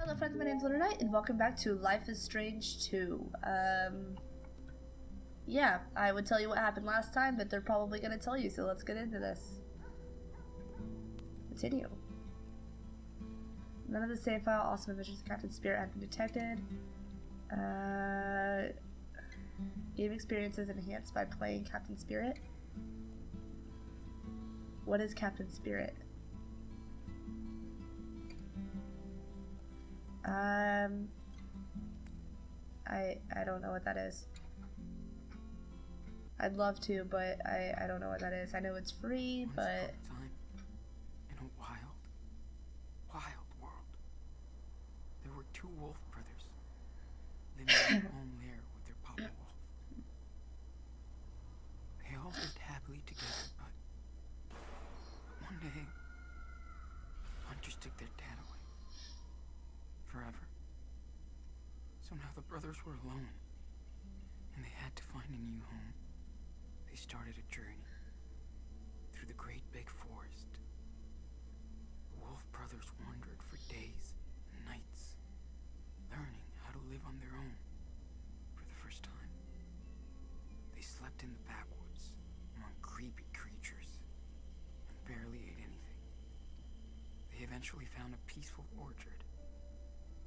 Hello friends, my name's Lunernight, and welcome back to Life is Strange 2. Um, yeah, I would tell you what happened last time, but they're probably going to tell you, so let's get into this. Continue. None of the save file, awesome images of Captain Spirit have been detected. Uh, game experiences enhanced by playing Captain Spirit. What is Captain Spirit? Um, I I don't know what that is. I'd love to, but I I don't know what that is. I know it's free, Once but time, in a wild, wild world, there were two wolf brothers living in a home there with their papa wolf. They all lived happily together, but one day, hunters took their dad away. Forever. So brothers were alone, and they had to find a new home. They started a journey through the great big forest. The Wolf brothers wandered for days and nights, learning how to live on their own for the first time. They slept in the backwoods among creepy creatures and barely ate anything. They eventually found a peaceful orchard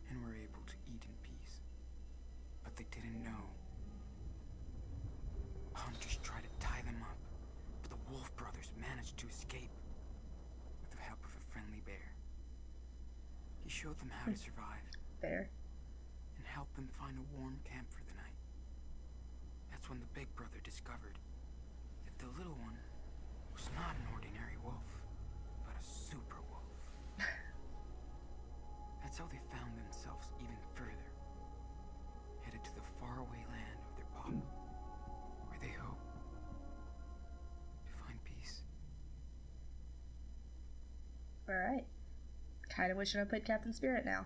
and were able to eat in peace. But they didn't know Hunters tried to tie them up, but the Wolf brothers managed to escape with the help of a friendly bear. He showed them how to survive there. and help them find a warm camp for the night. That's when the big brother discovered that the little one was not an ordinary wolf, but a super wolf. That's how they found themselves even further, headed to the faraway land of their papa, where they hope to find peace. Alright. Kinda wishing I played Captain Spirit now.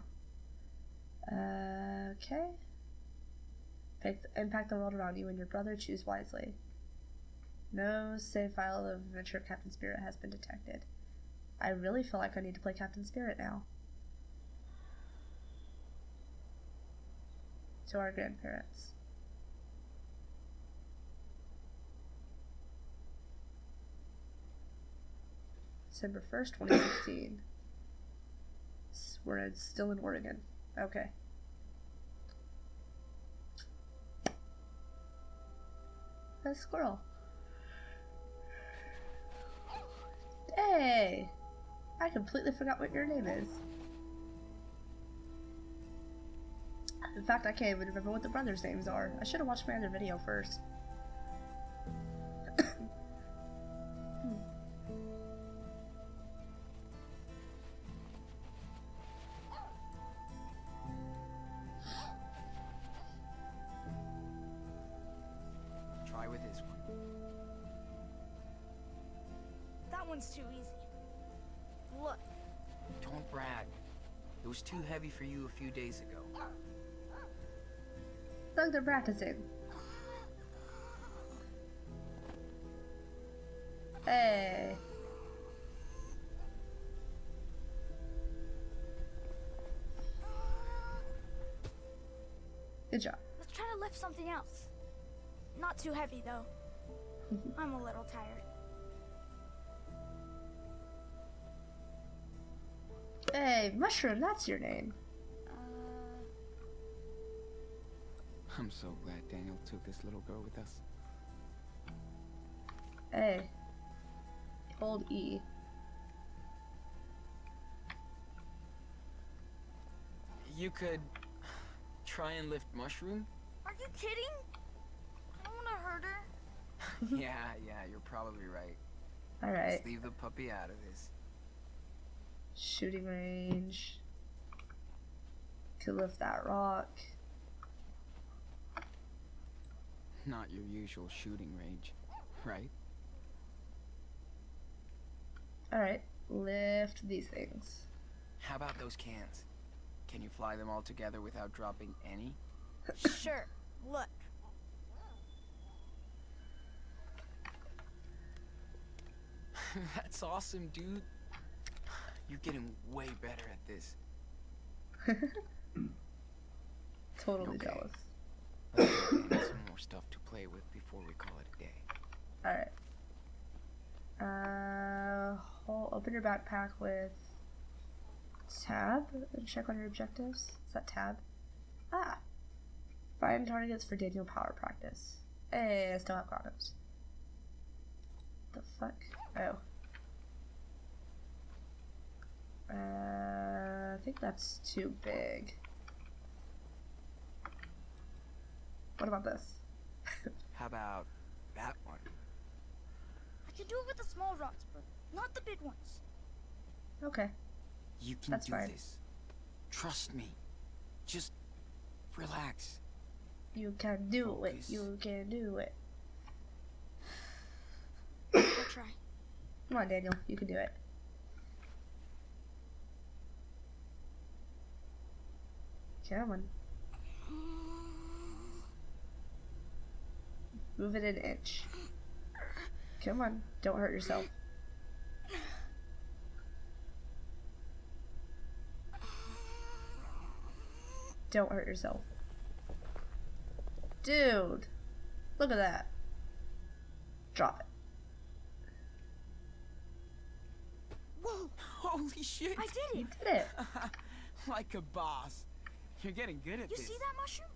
Uh, okay. Pick impact the world around you and your brother. Choose wisely. No save file of adventure of Captain Spirit has been detected. I really feel like I need to play Captain Spirit now. To our grandparents. December 1st, 2016. We're still in Oregon. Okay. A squirrel. Hey! I completely forgot what your name is. In fact, I can't even remember what the brothers' names are. I should have watched my other video first. Too heavy for you a few days ago. Look, they're practicing. Hey. Good job. let's try to lift something else. Not too heavy, though. I'm a little tired. Hey, Mushroom, that's your name. Uh, I'm so glad Daniel took this little girl with us. Hey. Old E. You could try and lift Mushroom? are you kidding? I don't want to hurt her. yeah, yeah, you're probably right. Alright. Let's leave the puppy out of this. Shooting range. Could lift that rock. Not your usual shooting range, right? Alright. Lift these things. How about those cans? Can you fly them all together without dropping any? Sure. Look. That's awesome, dude. You're getting way better at this. totally Okay. jealous. Danny some more stuff to play with before we call it a day. Alright. Uh, hold, open your backpack with tab and check on your objectives. Is that tab? Ah. Find targets for Daniel power practice. Hey, I still have condoms. The fuck? Oh. Uh, I think that's too big. What about this? How about that one? I can do it with the small rocks, but not the big ones. Okay. You can That's do fine. this. Trust me. Just relax. You can do Focus. it. You can do it. I'll try. Come on, Daniel. You can do it. Come on. Move it an inch. Come on. Don't hurt yourself. Don't hurt yourself. Dude. Look at that. Drop it. Whoa! Holy shit! I did it! You it! did it. like a boss. You're getting good at You this. see that mushroom?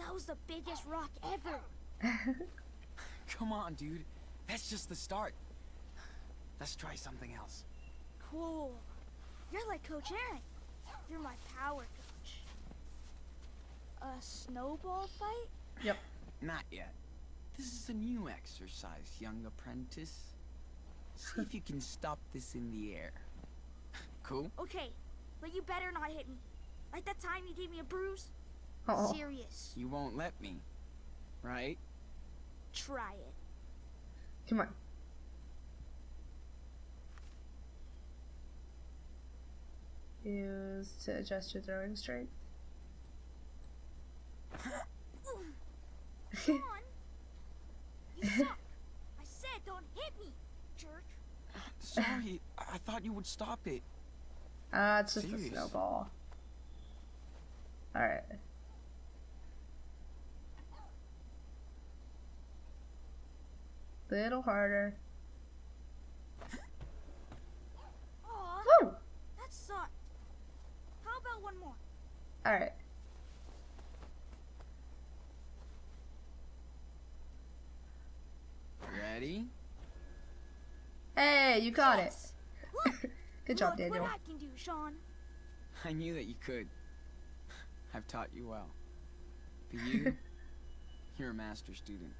That was the biggest rock ever. Come on, dude. That's just the start. Let's try something else. Cool. You're like Coach Aaron. You're my power coach. A snowball fight? Yep. Not yet. This is a new exercise, young apprentice. See if you can stop this in the air. Cool? Okay, but you better not hit me. Like that time you gave me a bruise? Oh, Serious. You won't let me, right? Try it. come on. Use to adjust your throwing strength. Come on. You suck. I said don't hit me, jerk. Sorry, I I thought you would stop it. Ah, it's just Serious. a snowball. Alright. Little harder. Aw, Woo! that sucked. How about one more? Alright. Ready? Hey, you got it. Yes. Look, Good job, look Daniel. what I can do, Sean. I knew that you could. I've taught you well. But you, you're a master student.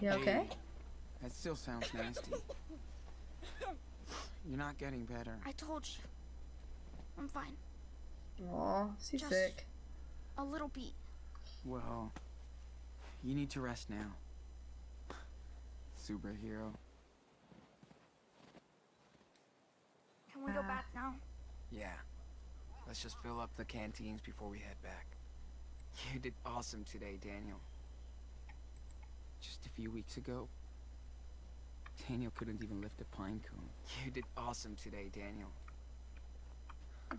You okay? Hey, that still sounds nasty. You're not getting better. I told you. I'm fine. Aw, she's Just- sick. A little beat. Well, you need to rest now. Superhero. Can we go Ah. back now? Yeah. Let's just fill up the canteens before we head back. You did awesome today, Daniel. Just a few weeks ago, Daniel couldn't even lift a pine cone. You did awesome today, Daniel.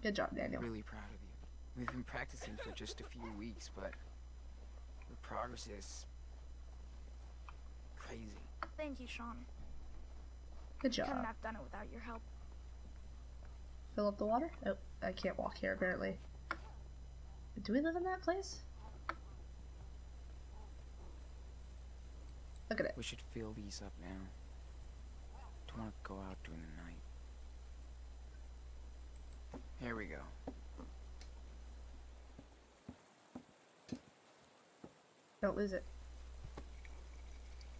Good job, Daniel. Really proud of you. We've been practicing for just a few weeks, but the progress is crazy. Thank you, Sean. Good job. Couldn't have done it without your help. Fill up the water? Oh, I can't walk here apparently. Do we live in that place? Look at it. We should fill these up now. Don't want to go out during the night. Here we go. Don't lose it.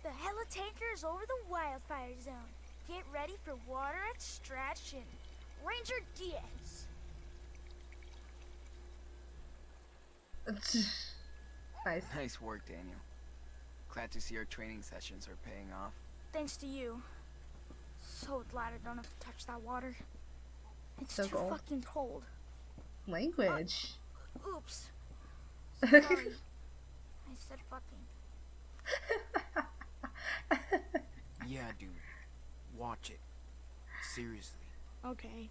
The Hella tanker is over the wildfire zone. Get ready for water extraction. Ranger Diaz. nice. Nice work, Daniel. Glad to see our training sessions are paying off. Thanks to you. So glad I don't have to touch that water. It's So too cold. fucking cold. Language. Uh, oops. Sorry. I said fucking. Yeah, dude. Watch it. Seriously. Okay.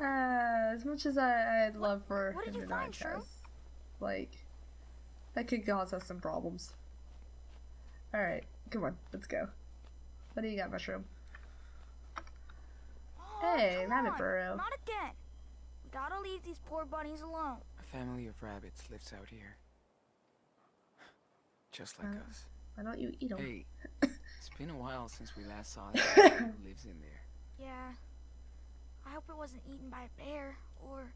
Uh, as much as I, I'd love for what did him you to not find, Shrew? test, like, that could cause us some problems. Alright, come on, let's go. What do you got, Mushroom? Oh, Hey, come rabbit on, burrow. Not again. We gotta leave these poor bunnies alone. A family of rabbits lives out here. Just like Uh, us. Why don't you eat them? Hey, it's been a while since we last saw that rabbit who lives in there. Yeah. I hope it wasn't eaten by a bear or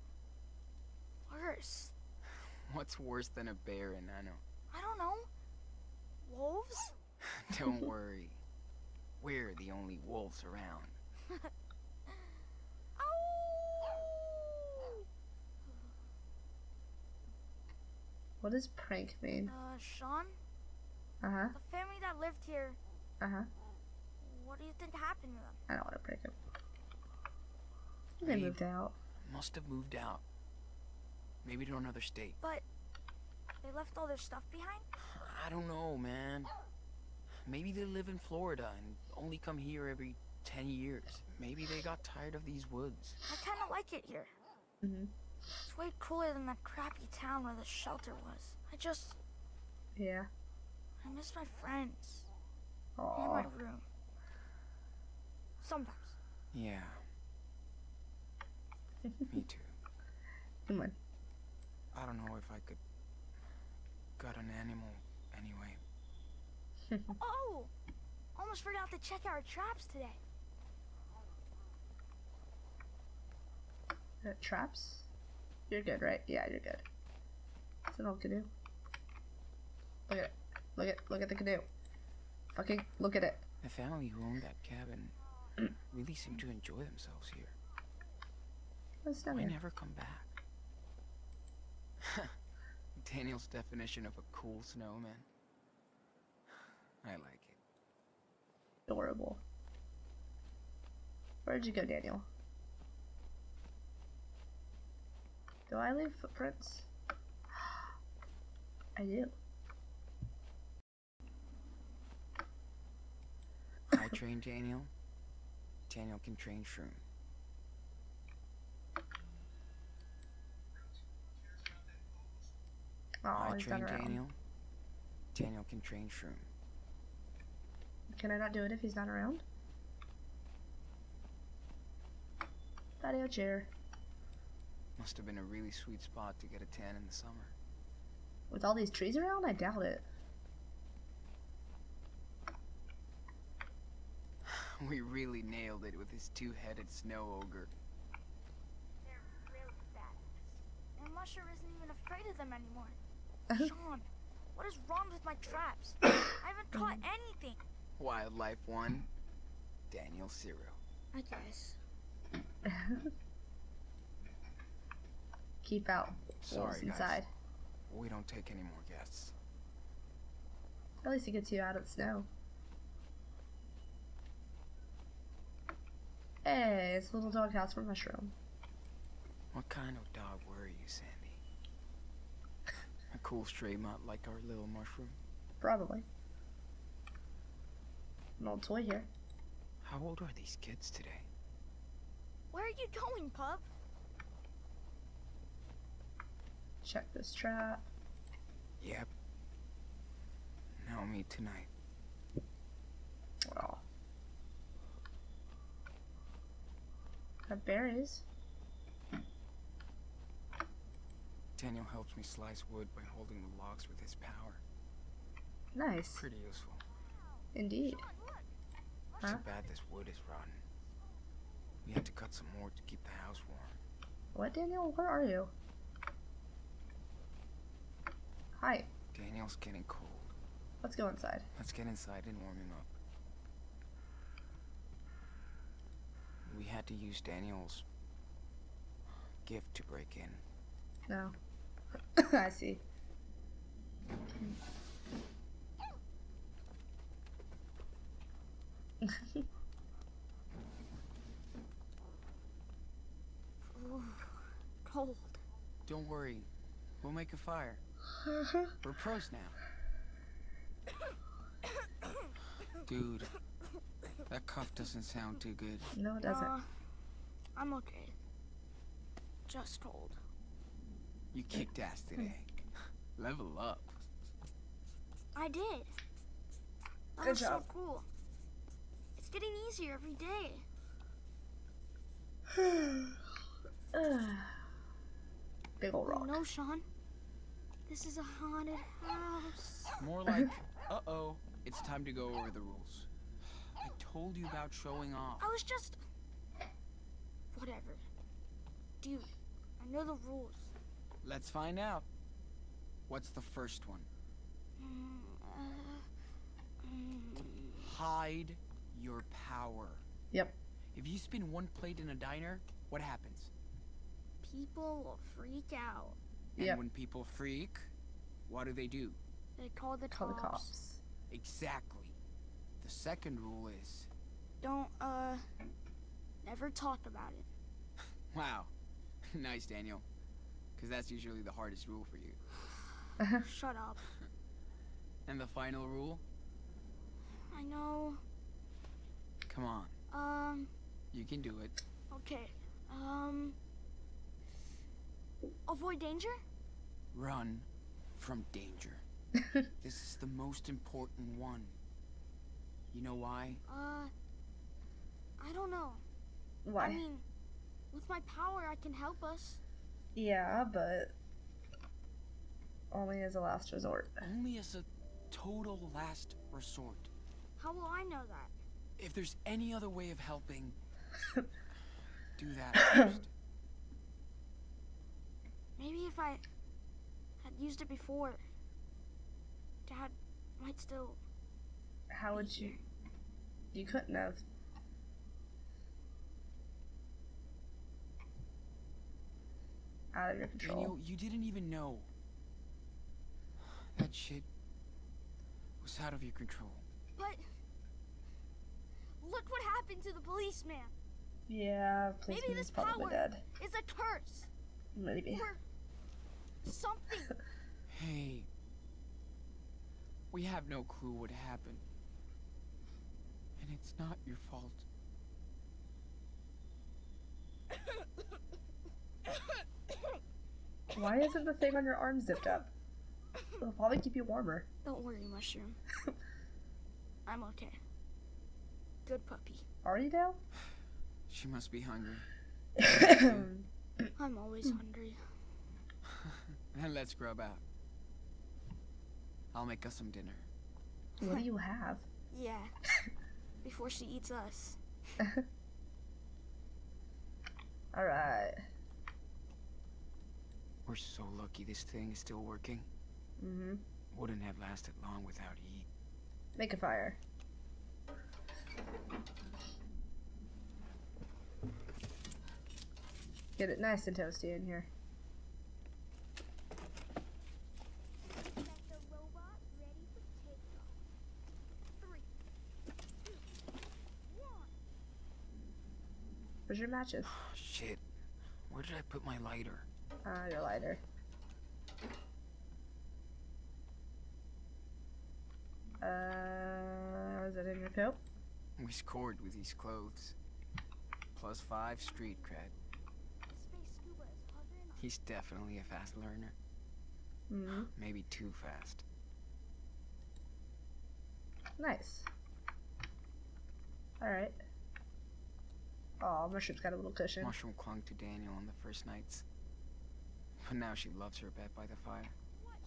worse. What's worse than a bear in Nano? I don't know. Wolves? Don't worry. We're the only wolves around. Ow! What does prank mean? Uh, Sean, Uh huh. the family that lived here, Uh huh. What do you think happened to them? I don't want to break him. They They- moved out. Must have moved out. Maybe to another state. But they left all their stuff behind? I don't know, man. Maybe they live in Florida and only come here every 10 years. Maybe they got tired of these woods. I kinda like it here. hmm It's way cooler than that crappy town where the shelter was. I just, Yeah. I miss my friends and my room. Sometimes. Yeah, me too. Come on. I don't know if I could gut an animal anyway. Oh! Almost forgot to check our traps today. Uh, traps? You're good, right? Yeah, you're good. It's an old canoe. Look at it. Look at look at the canoe. Fucking look at it. The family who owned that cabin really seem to enjoy themselves here. What's down Why here? never come back? Daniel's definition of a cool snowman. I like it. Adorable. Where'd you go, Daniel? Do I leave footprints? I do. I train Daniel. Daniel can train Shroom. Oh, I train. Daniel. Daniel can train Shroom. Can I not do it if he's not around? Patio chair. Must have been a really sweet spot to get a tan in the summer. With all these trees around, I doubt it. We really nailed it with his two-headed snow ogre. They're really badass. And Mushroom isn't even afraid of them anymore. Sean, what is wrong with my traps? I haven't caught anything. Wildlife one, Daniel zero. I guess. Keep out. Sorry, wolves guys. inside. We don't take any more guests. At least it gets you out of the snow. Hey, it's a little doghouse for Mushroom. What kind of dog were you, Sandy? A cool stray mutt like our little mushroom? Probably. An old toy here. How old are these kids today? Where are you going, pup? Check this trap. Yep. Now me tonight. Oh. Got berries. Daniel helps me slice wood by holding the logs with his power. Nice. Pretty useful. Indeed. Huh? Too bad this wood is rotten. We had to cut some more to keep the house warm. What, Daniel? Where are you? Hi. Daniel's getting cold. Let's go inside. Let's get inside and warm him up. We had to use Daniel's gift to break in. No. Oh. I see. Ooh, cold. Don't worry, we'll make a fire. We're pros now. Dude, that cough doesn't sound too good. no, it doesn't. Uh, I'm okay. just told. You kicked ass today. Level up. I did. That Good was job. so cool. It's getting easier every day. Big ol' Oh rock. no, Sean. This is a haunted house. More like, uh-oh, it's time to go over the rules. I told you about showing off. I was just. Whatever. Dude, I know the rules. Let's find out. What's the first one? Mm, uh, mm, Hide your power. Yep. If you spin one plate in a diner, what happens? people will freak out. And Yep. when people freak, what do they do? They call the Call the cops. cops. Exactly. The second rule is, Don't, uh, never talk about it. wow, nice Daniel, because that's usually the hardest rule for you. Shut up. And the final rule, I know. come on, Um, you can do it. okay. Um, avoid danger? Run from danger. This is the most important one. You know why? Uh, I don't know. Why? I mean, with my power, I can help us. yeah, but only as a last resort. Only as a total last resort. How will I know that? If there's any other way of helping, do that first. Maybe if I had used it before, Dad might still. How would you? You couldn't have. Out of your control. Daniel, you didn't even know. That shit was out of your control. But look what happened to the policeman. Yeah, policeman this is probably power- dead. It's a curse Maybe. or something. Hey, we have no clue what happened. And it's not your fault. Why isn't the thing on your arm zipped up? It'll probably keep you warmer. Don't worry, Mushroom. I'm okay. Good puppy. Are you now? She must be hungry. I'm always hungry. Then let's grub out. I'll make us some dinner. what do you have? Yeah. Before she eats us. Alright. We're so lucky this thing is still working. Mm-hmm. Wouldn't have lasted long without heat. Make a fire. Get it nice and toasty in here. Set the robot ready for takeoff. Three, two, one. Where's your matches? Shit. Where did I put my lighter? Ah, your lighter. Uh, is that in your coat? We scored with these clothes. Plus five street cred. Space Scuba is hovering on He's definitely a fast learner. Mm-hmm. Maybe too fast. Nice. Alright. Oh, Mushroom's got a little cushion. Mushroom clung to Daniel on the first nights. But now she loves her bed by the fire.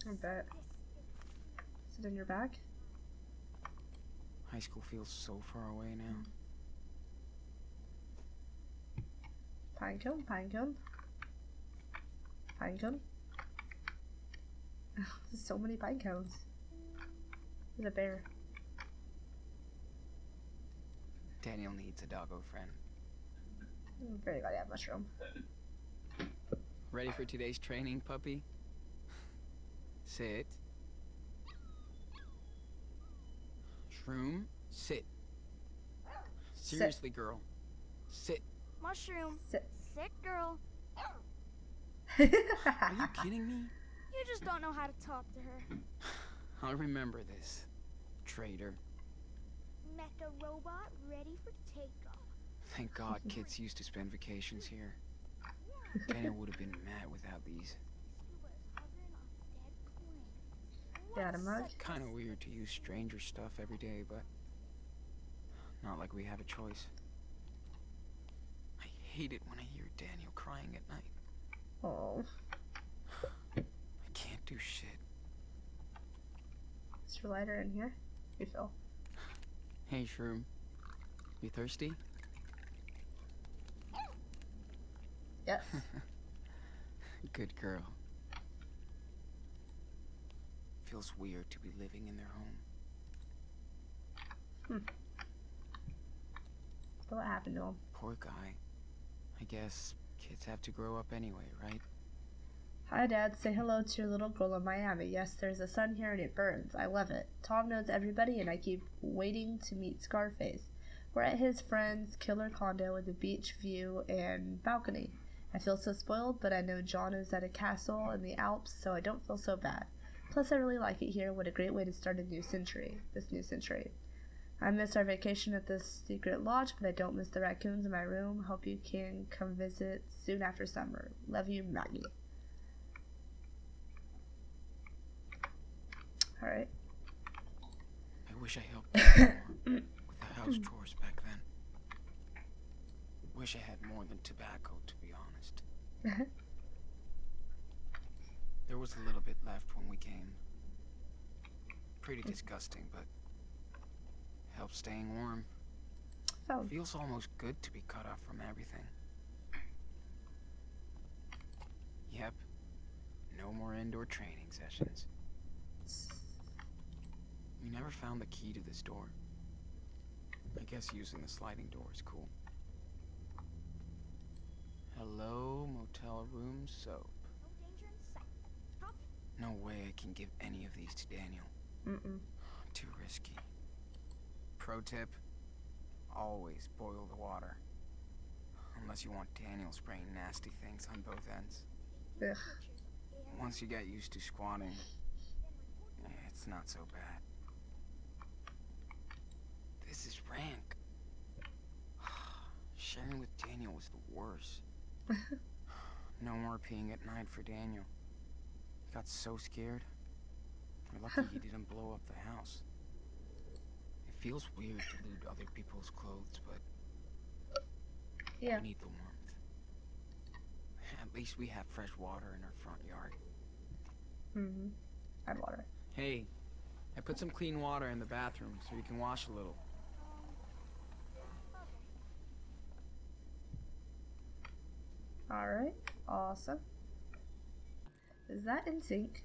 I bet. Is it in your bag? High school feels so far away now. Mm. Pinecone, pinecone. Pinecone. Oh, There's so many pinecones. There's a bear. Daniel needs a doggo friend. I'm very glad you have mushroom. Ready for today's training, puppy? Sit. Shroom, sit. Seriously, girl. Sit. Mushroom. Sit. Sick girl. Are you kidding me? You just don't know how to talk to her. I'll remember this. Traitor. Mecha robot ready for takeoff. Thank God kids used to spend vacations here. Daniel would have been mad without these. Got a mug? Kind of weird to use stranger stuff every day, but not like we have a choice. I hate it when I hear Daniel crying at night. Oh, I can't do shit. is your lighter in here? Refill. Hey, Shroom. You thirsty? Yes. Good girl. Feels weird to be living in their home. Hmm. what happened to him? Poor guy. I guess kids have to grow up anyway, right? Hi, Dad. Say hello to your little girl in Miami. Yes, there's a sun here and it burns. I love it. Tom knows everybody, and I keep waiting to meet Scarface. We're at his friend's killer condo with a beach view and balcony. I feel so spoiled, but I know John is at a castle in the Alps, so I don't feel so bad. Plus, I really like it here. What a great way to start a new century. This new century. I miss our vacation at this secret lodge, but I don't miss the raccoons in my room. Hope you can come visit soon after summer. Love you, Maggie. All right. I wish I helped more with the house chores back then. Wish I had more than tobacco, to be honest. There was a little bit left when we came. Pretty disgusting, but helps staying warm. Oh, Feels almost good to be cut off from everything. Yep. No more indoor training sessions. We never found the key to this door. I guess using the sliding door is cool. Hello, motel room soap. No way I can give any of these to Daniel. mm-mm. Too risky. Pro tip always boil the water. Unless you want Daniel spraying nasty things on both ends. Ugh. Once you get used to squatting, it's not so bad. This is rank. Sharing with Daniel was the worst. No more peeing at night for Daniel. He got so scared. We're lucky he didn't blow up the house. It feels weird to loot other people's clothes, but Yeah. we need the warmth. At least we have fresh water in our front yard. Mm-hmm. Add water. Hey, I put some clean water in the bathroom so you can wash a little. All right. Awesome. Is that in sync?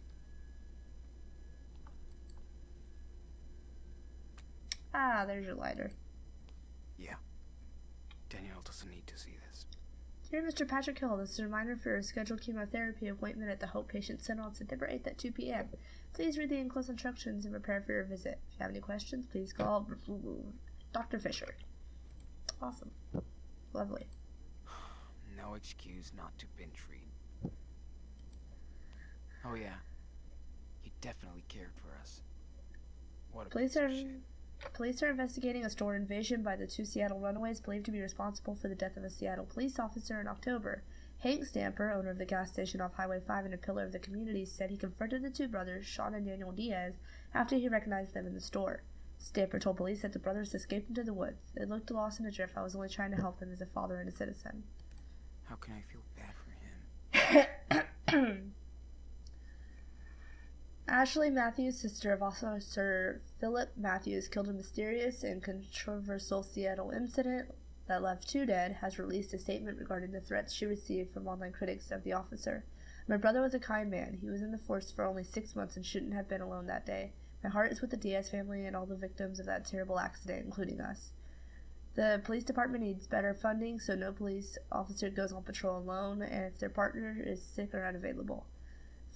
Ah, there's your lighter. Yeah. Daniel doesn't need to see this. Dear Mr. Patrick Hill, this is a reminder for your scheduled chemotherapy appointment at the Hope Patient Center on September 8th at 2 p.m. Please read the enclosed instructions and prepare for your visit. If you have any questions, please call Dr. Fisher. Awesome. Lovely. No excuse not to binge read. Oh yeah, he definitely cared for us. What a Police are police are investigating a store invasion by the two Seattle runaways believed to be responsible for the death of a Seattle police officer in October. Hank Stamper, owner of the gas station off Highway 5 and a pillar of the community, said he confronted the two brothers, Sean and Daniel Diaz, after he recognized them in the store. Stamper told police that the brothers escaped into the woods. They looked lost and adrift. I was only trying to help them as a father and a citizen. How can I feel bad for him? Ashley Matthews, sister of Officer Philip Matthews, killed in a mysterious and controversial Seattle incident that left two dead, has released a statement regarding the threats she received from online critics of the officer. My brother was a kind man. He was in the force for only six months and shouldn't have been alone that day. My heart is with the Diaz family and all the victims of that terrible accident, including us. The police department needs better funding so no police officer goes on patrol alone and if their partner is sick or unavailable.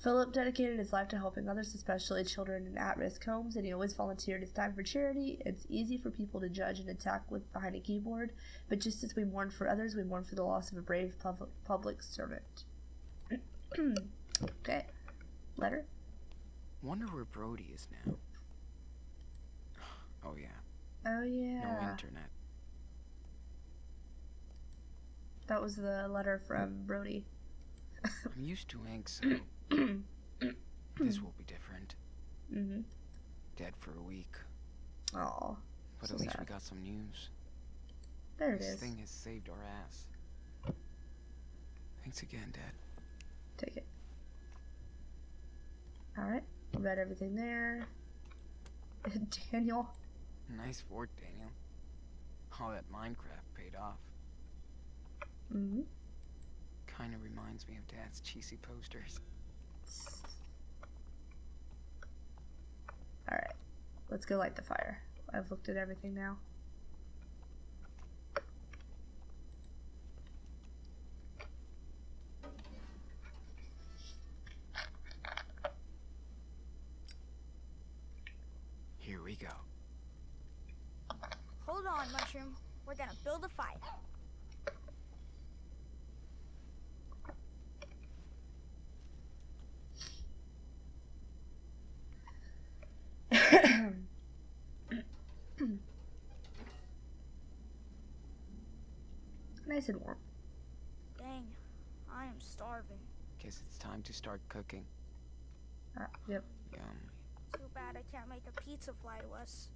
Philip dedicated his life to helping others, especially children in at risk homes, and he always volunteered his time for charity. It's easy for people to judge and attack with behind a keyboard, but just as we mourn for others, we mourn for the loss of a brave public, public servant. okay. Letter? Wonder where Brody is now. Oh yeah, Oh, yeah. no internet. That was the letter from Brody. I'm used to ink, so this will be different. mm-hmm. Dead for a week, Oh, but So at least we got some news. there it this is. thing has saved our ass. Thanks again, Dad. Take it. Alright, read everything there. Daniel. Nice work, Daniel. All that Minecraft paid off. Mm-hmm. Kind of reminds me of Dad's cheesy posters. Alright, let's go light the fire. I've looked at everything now. Here we go. Hold on, Mushroom. We're gonna build a fire. Nice and warm. Dang, I am starving. Guess it's time to start cooking. Uh, yep. Yum. Too bad I can't make a pizza fly to us.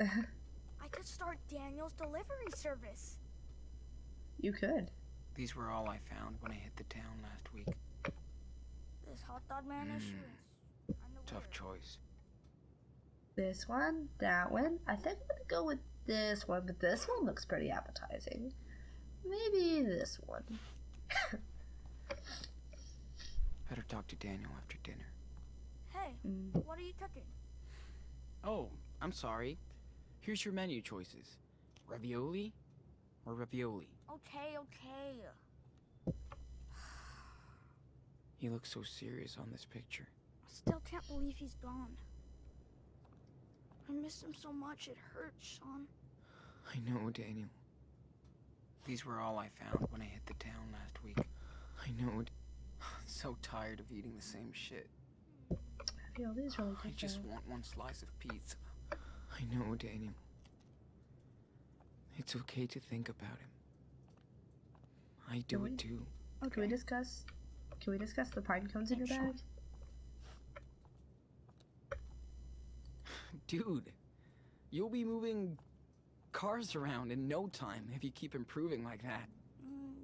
I could start Daniel's delivery service. you could. These were all I found when I hit the town last week. This hot dog man is Mm. shoes. Tough choice. This one, that one. I think I'm gonna go with this one, but this one looks pretty appetizing. Maybe this one. Better talk to Daniel after dinner. Hey, Mm. what are you cooking? Oh, I'm sorry. Here's your menu choices. Ravioli or ravioli? Okay, okay. He looks so serious on this picture. I still can't believe he's gone. I miss him so much, it hurts, Sean. I know, Daniel. These were all I found when I hit the town last week. I know. d- So tired of eating the same shit. Yo, these really I just though. want one slice of pizza. I know, Daniel. It's okay to think about him. I do Really? it too. Oh, Can we discuss? Can we discuss the pine cones in your Sure. bag? Dude, you'll be moving cars around in no time if you keep improving like that. Mm,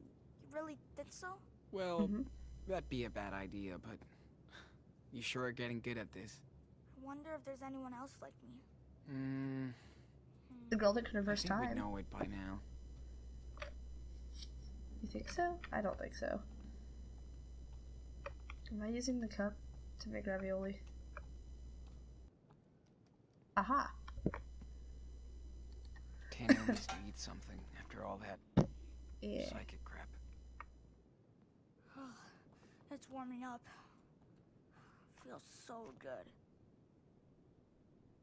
you really think so? Well, Mhm. that'd be a bad idea, but you sure are getting good at this. I wonder if there's anyone else like me. Mm, The girl that could reverse I reverse think we know it by now. You think so? I don't think so. Am I using the cup to make ravioli? Aha! Daniel needs to eat something after all that Yeah. psychic crap. it's warming up. Feels so good.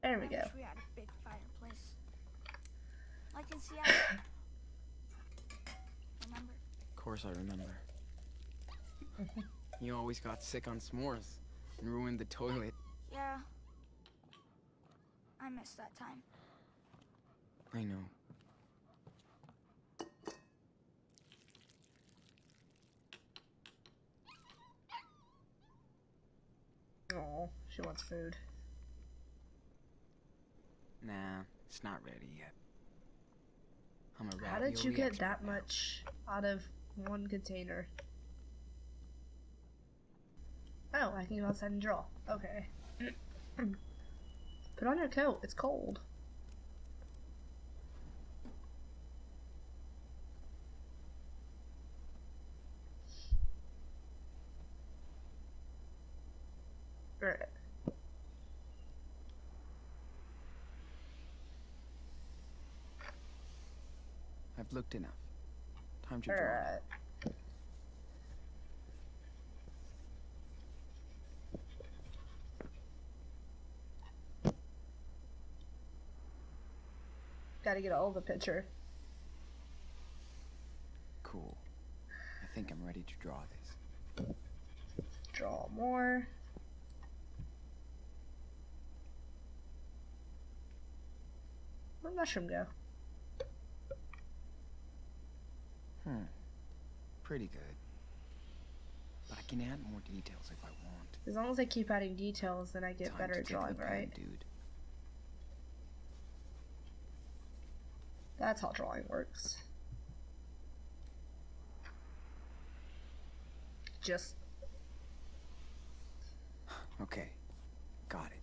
There we I go. wish we had a big fireplace. Like in Seattle. Remember? Of course I remember. you always got sick on s'mores and ruined the toilet. Yeah. I missed that time. I know. Oh, she wants food. Nah, it's not ready yet. I'm a How did you get that now. much out of one container? Oh, I can go outside and draw. Okay. Put on your coat. It's cold. Alright. I've looked enough. Time to draw. Alright. Gotta get all the picture. Cool. I think I'm ready to draw this. Draw more. Where'd mushroom go? Hmm. Pretty good. but I can add more details if I want. As long as I keep adding details, then I get Time better at take the drawing, pen, right? dude? That's how drawing works. Just Okay, got it.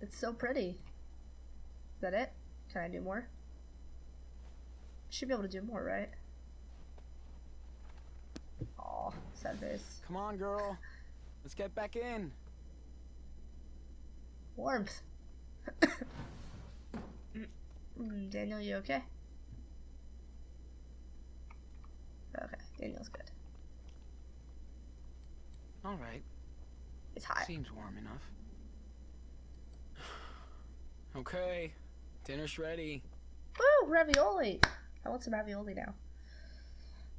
It's so pretty. Is that it? Can I do more? Should be able to do more, right? Aw, sad face. Come on, girl. Let's get back in. Warmth. Daniel, you okay? Okay, Daniel's good. All right. It's hot. Seems warm enough. Okay, dinner's ready. Woo, ravioli! I want some ravioli now.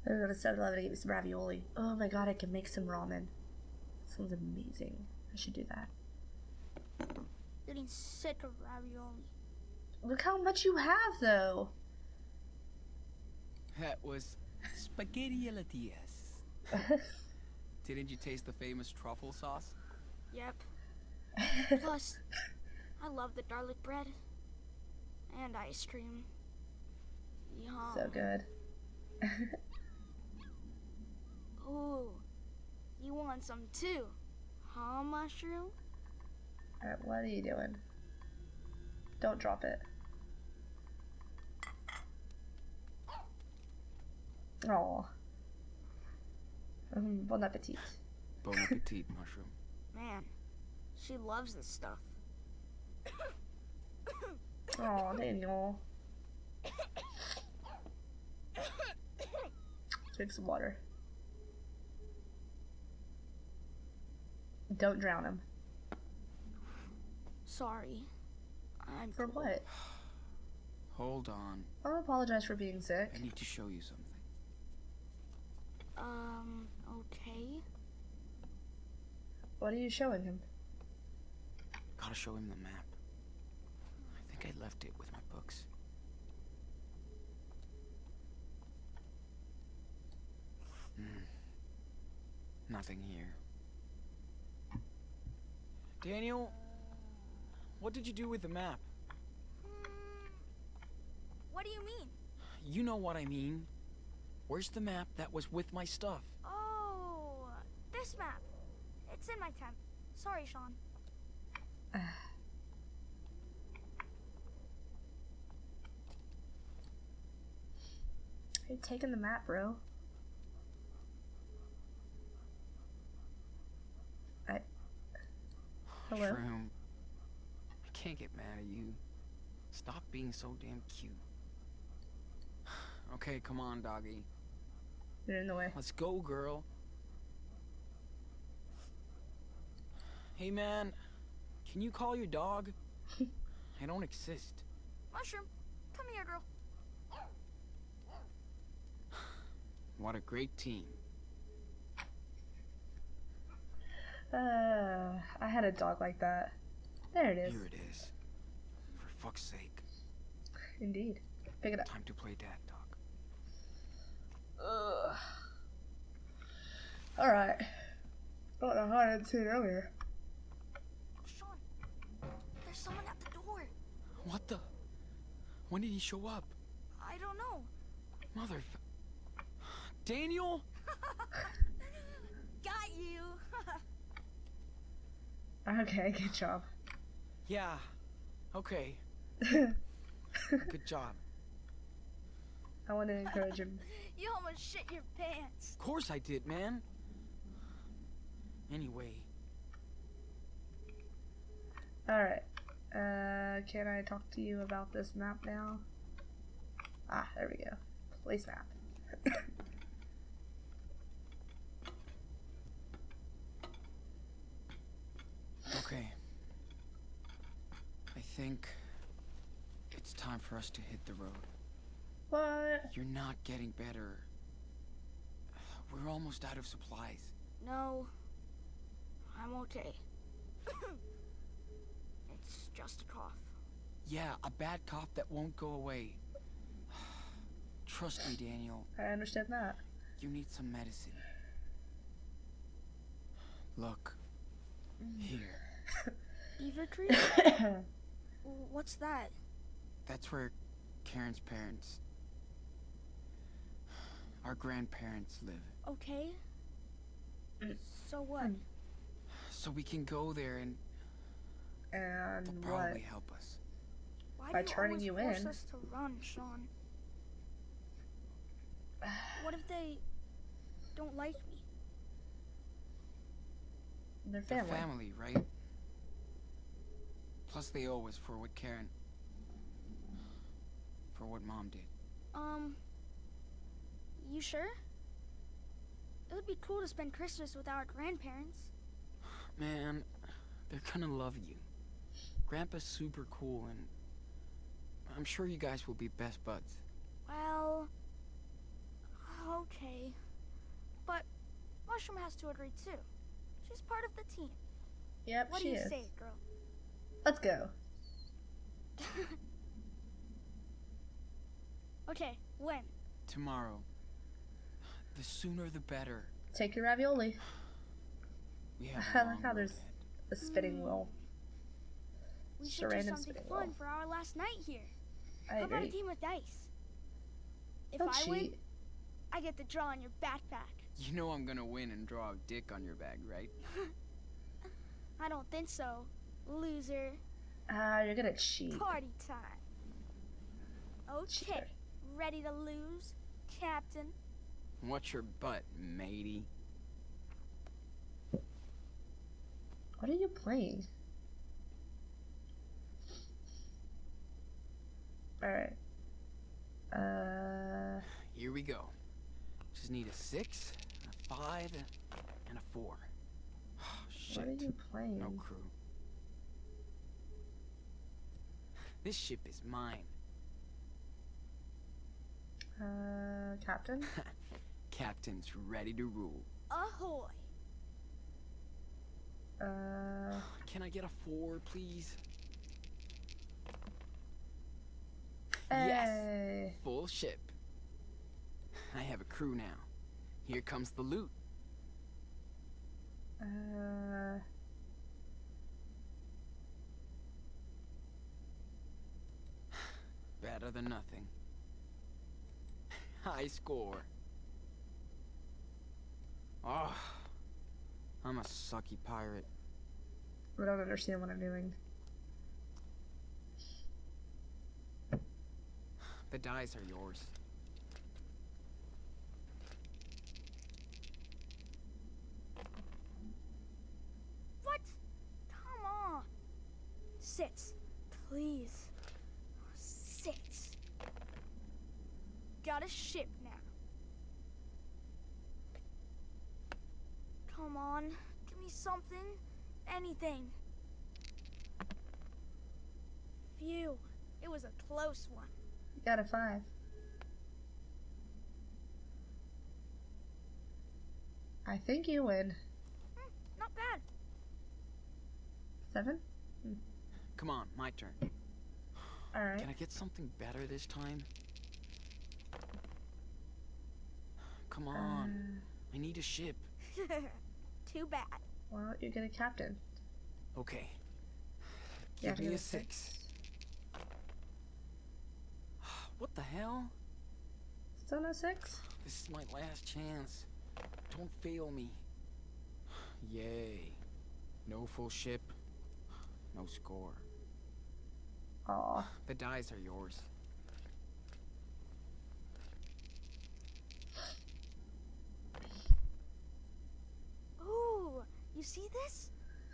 I'm gonna go to 7 Eleven to get me some ravioli. Oh my god, I can make some ramen. That Sounds amazing. I should do that. Getting sick of ravioli. Look how much you have, though. That was spaghetti alla Diaz. Didn't you taste the famous truffle sauce? Yep. Plus, I love the garlic bread and ice cream. Yum. so good. Ooh, you want some too, huh, mushroom? Alright, what are you doing? Don't drop it. Oh. Bon appetit. Bon appetit, mushroom. Man, she loves this stuff. Oh, Daniel. Drink some water. Don't drown him. Sorry. I'm For what? Hold on. I don't apologize for being sick. I need to show you something. Um, okay. What are you showing him? Gotta show him the map. I think I left it with my books. Nothing here. Daniel, what did you do with the map? Hmm, what do you mean? You know what I mean. Where's the map that was with my stuff? Oh, this map. It's in my tent. Sorry, Sean. Are you taking the map, bro? Hello? Shroom. I can't get mad at you. Stop being so damn cute. Okay, come on, doggy. You're in the way. Let's go, girl. Hey, man. Can you call your dog? I don't exist. Mushroom, come here, girl. What a great team. Uh, I had a dog like that. There it is. Here it is. For fuck's sake. Indeed. Pick it up. Time to play dad dog. Ugh. Alright. Don't know how I didn't see it earlier. Sean, there's someone at the door. What the? When did he show up? I don't know. Mother. Daniel? Got you. Okay, good job. Yeah. Okay. Good job. I want to encourage him. you almost shit your pants. Of course I did, man. Anyway, Alright. Uh, can I talk to you about this map now? Ah, there we go. Place map. okay. I think it's time for us to hit the road. what? You're not getting better. We're almost out of supplies. No, I'm okay. it's just a cough. Yeah, a bad cough that won't go away. Trust me, Daniel. I understand that. you need some medicine. Look. Here. Beaver Creek? What's that? That's where Karen's parents. Our grandparents live. Okay. So what? Mm. So we can go there and And they'll and what? probably help us. Why By do you turning always you force in. us to run, Sean? What if they don't like me? Their They're family. family, right? Plus they owe us for what Karen. For what mom did. Um, you sure? It would be cool to spend Christmas with our grandparents. Man, they're gonna love you. Grandpa's super cool and. I'm sure you guys will be best buds. Well, okay. But Mushroom has to agree too. She's part of the team. Yep, What she do you is. say, girl? Let's go. okay, when? Tomorrow. The sooner the better. Take your ravioli. We have I a like how there's- a The spinning mm. wheel. We should a do something fun wheel. for our last night here. I How about a agree. game of dice? If Don't I win. I get to draw on your backpack. You know I'm gonna win and draw a dick on your bag, right? I don't think so. Loser. Ah, you're gonna cheat. Party time. Okay, Cheater. ready to lose, Captain? What's your butt, matey? What are you playing? Alright. Uh, Here we go. Just need a six, a five, and a four. what are Shit. you playing? No crew. This ship is mine. Uh, Captain? Captain's ready to rule. Ahoy! Uh, Can I get a four, please? hey. Full ship. I have a crew now. Here comes the loot. Uh, Better than nothing. High score. Oh, I'm a sucky pirate. I don't understand what I'm doing. The dice are yours. What? Come on. Six, please. Six. Got a ship now. Come on, give me something. Anything. Phew, it was a close one. You got a five. I think you win. Hmm, not bad. Seven? Hmm. Come on, my turn. Alright. Can I get something better this time? Come on, Uh, I need a ship. Too bad. well, you get a captain. Okay. You have Give me get a six. What the hell? Still no six? This is my last chance. Don't fail me. Yay. No full ship. No score. Aw. The dice are yours. Ooh, you see this?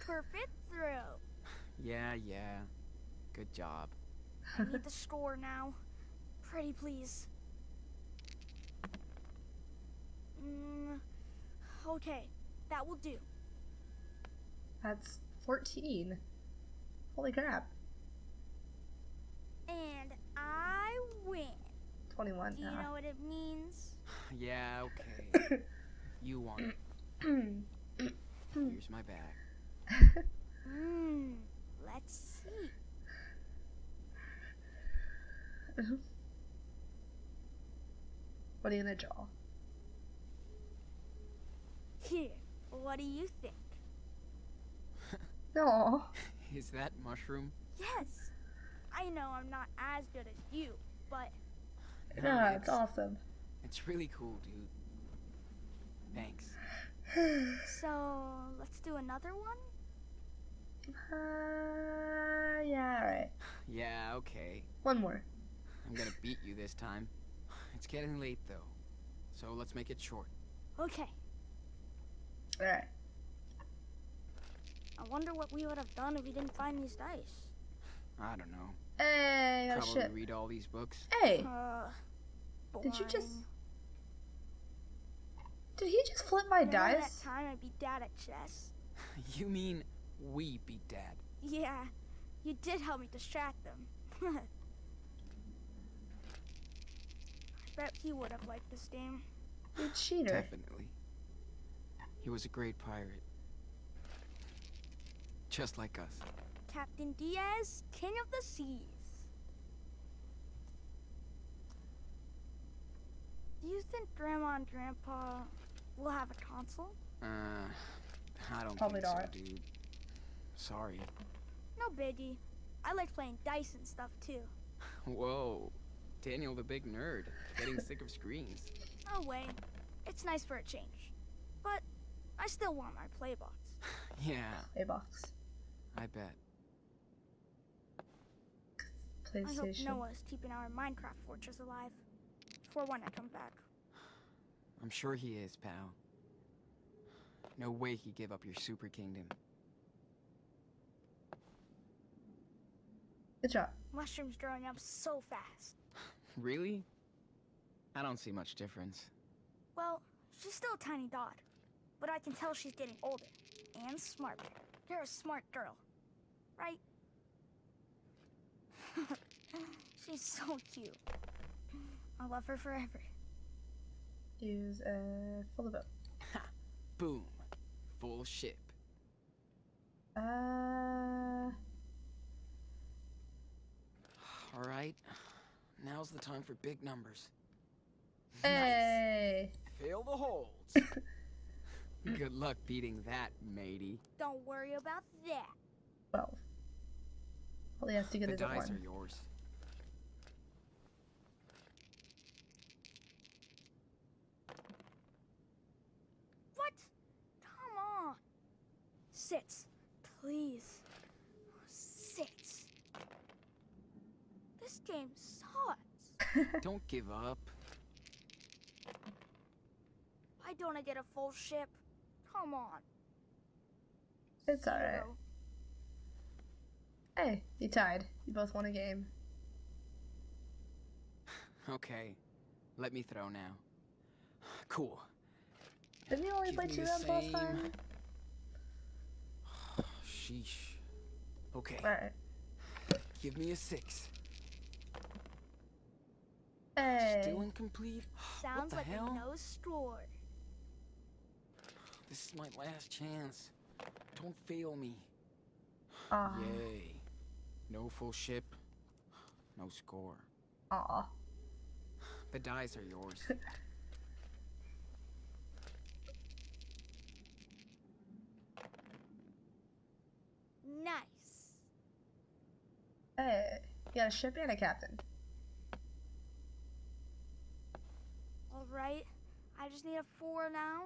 Perfect throw. Yeah, yeah. Good job. I need the score now. Pretty please. Mm, okay, that will do. That's 14. Holy crap. And I win. 21. Do you know what it means? Yeah, okay. You won. Here's my bag. Hmm, let's see. what are you gonna draw? Here, what do you think? No. Is that mushroom? Yes. I know I'm not as good as you, but No, Yeah, it's awesome. It's really cool, dude. Thanks. so let's do another one? Uh, yeah, alright. Yeah, okay. One more. I'm gonna beat you this time. It's getting late though, so let's make it short. Okay. Alright. I wonder what we would have done if we didn't find these dice. I don't know. Hey, oh Probably shit. read all these books. Hey, Uh, Did you just- did he just flip my Remember dice? that time I beat Dad at chess? You mean we beat Dad? Yeah, you did help me distract them. I bet he would have liked this game. You cheater. Definitely. He was a great pirate. Just like us. Captain Diaz, King of the Seas. Do you think Grandma and Grandpa will have a console? Uh, I don't Probably think not. so, dude. Sorry. No biggie. I like playing dice and stuff too. Whoa. Daniel the big nerd. Getting sick of screens. No way. It's nice for a change. But I still want my playbox. Yeah, A box. I bet. I hope PlayStation. Noah's keeping our Minecraft fortress alive. For when I come back. I'm sure he is, pal. No way he'd give up your super kingdom. Good job. Mushrooms growing up so fast. Really? I don't see much difference. Well, she's still a tiny dot. But I can tell she's getting older. And smarter. You're a smart girl. Right? she's so cute. I'll love her forever. Use a full boat. Boom. Full ship. Uh, Alright. Now's the time for big numbers. hey. Fill the holds. Good luck beating that, matey. Don't worry about that. Twelve. All he has to get The is dice one. are yours. What? Come on. Sits. Please. Sits. This game sucks. Don't give up. Why don't I get a full ship? Come on. It's alright. Zero. Hey, you tied. You both won a game. Okay. Let me throw now. Cool. Didn't you only Give play two rounds last time? Sheesh. Okay. Alright. Give me a six. Hey. Still incomplete? Sounds the like hell? a no score. This is my last chance. Don't fail me. Aw. Yay. No full ship. No score. Aw. The dice are yours. Nice. Hey. You got a ship and a captain. All right. I just need a four now.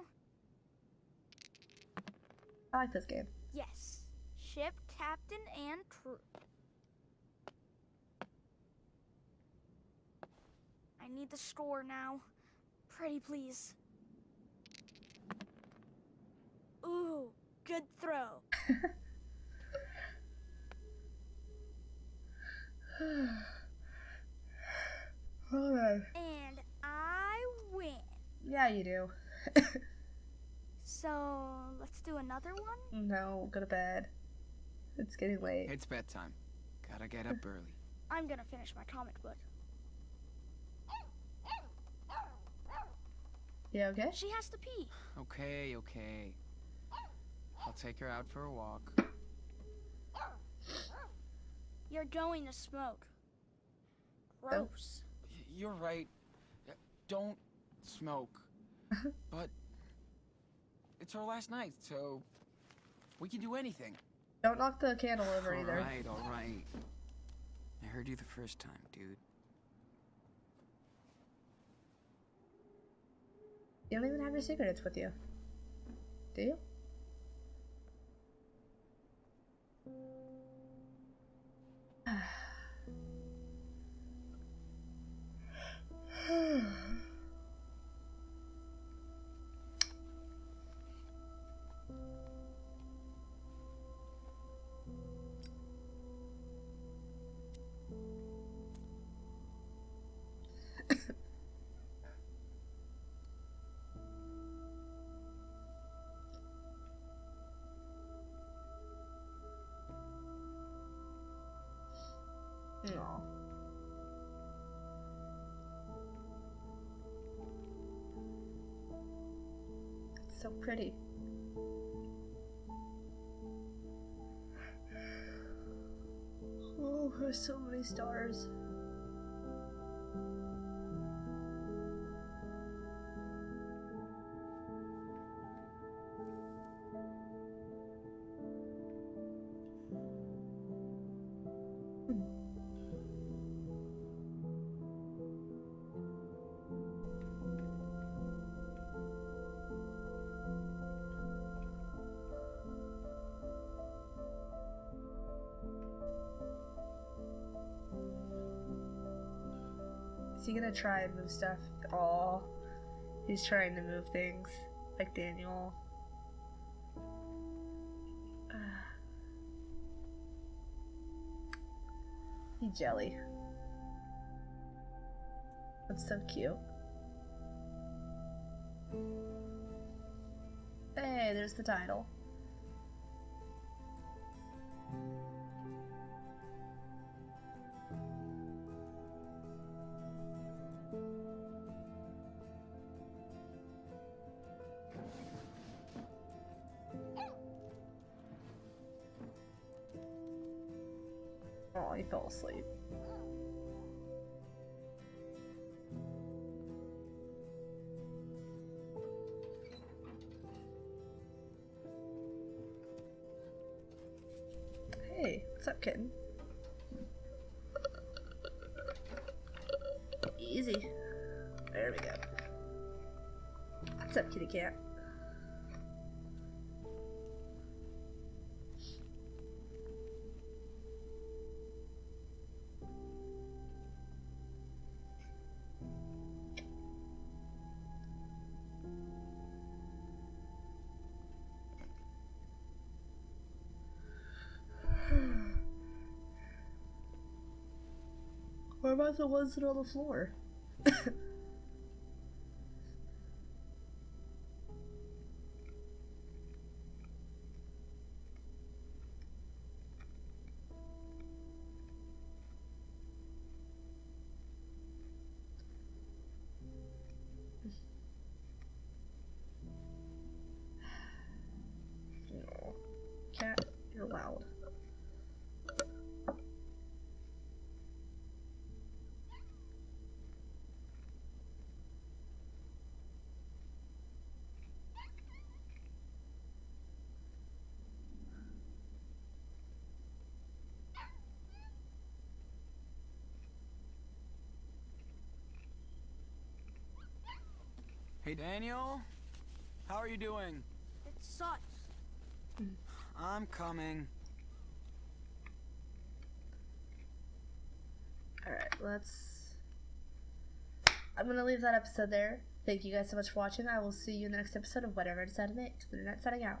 I like this game. Yes. Ship, captain, and crew. I need the score now. Pretty please. Ooh, good throw. Alright. And I win. Yeah, you do. So, let's do another one? no, go to bed. It's getting late. it's bedtime. Gotta get up early. I'm gonna finish my comic book. You okay? She has to pee. Okay, okay. I'll take her out for a walk. You're going to smoke. Gross. Y- You're right. Uh, Don't smoke. but it's our last night, so we can do anything. Don't knock the candle over All either. right, all right. I heard you the first time, dude. You don't even have your cigarettes with you. Do you? pretty. Oh, there's so many stars. He gonna try and move stuff? Oh, he's trying to move things like Daniel. he jelly. That's so cute. Hey, there's the title. Asleep. Hey, what's up, kitten? Easy. There we go. What's up, kitty cat? What about the ones that are on the floor? Hey, Daniel. How are you doing? It sucks. I'm coming. Alright, let's. I'm gonna leave that episode there. Thank you guys so much for watching. I will see you in the next episode of whatever I decide to make. Lunernight setting out.